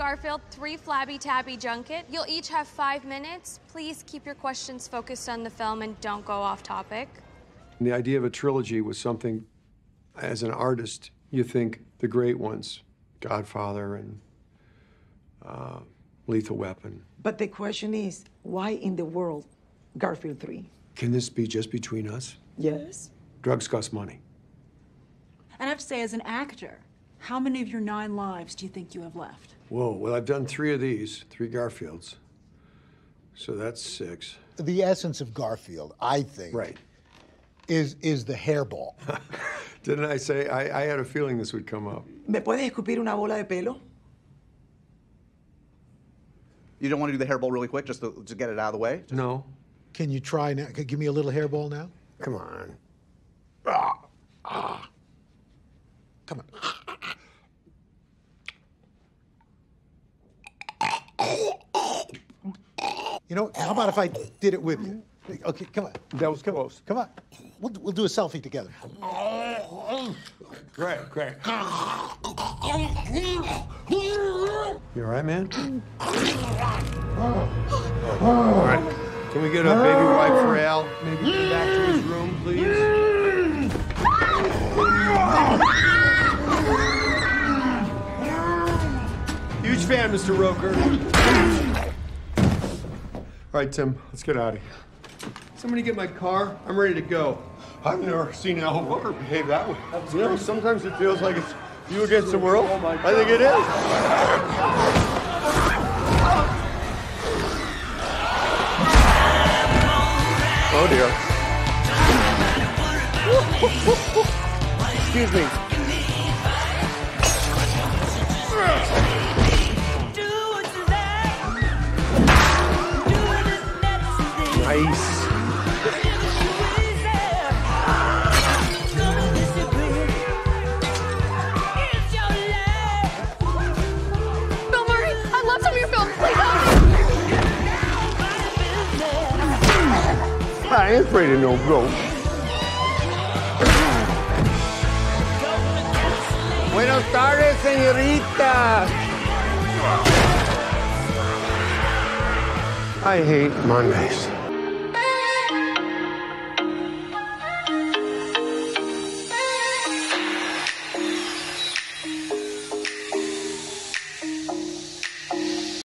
Garfield, three Flabby Tabby Junket. You'll each have five minutes. Please keep your questions focused on the film and don't go off topic. The idea of a trilogy was something, as an artist, you think the great ones, Godfather and uh, Lethal Weapon. But the question is, why in the world Garfield 3? Can this be just between us? Yes. Drugs cost money. And I have to say, as an actor, how many of your nine lives do you think you have left? Whoa, well, I've done three of these, three Garfields. So that's six. The essence of Garfield, I think, Right. is is the hairball. Didn't I say? I, I had a feeling this would come up. ¿Me puedes escupir una bola de pelo? You don't want to do the hairball really quick just to, to get it out of the way? No. Can you try now? Could- Give me a little hairball now. Come on. Ah, ah. Come on. You know, how about if I did it with you? Okay, come on. That was close. Come on. We'll, we'll do a selfie together. Great, great. You all right, man? All right. Can we get a baby wipe for Al? Maybe get back to his room, please? Huge fan, Mr. Roker. All right, Tim, let's get out of here. Somebody get my car. I'm ready to go. I've never seen Al Roker behave that way. You know, sometimes it feels like it's you against the world. I think it is. Oh dear. Excuse me. Nice. I. I ain't afraid of no ghost. Buenas tardes, señorita. I hate Mondays.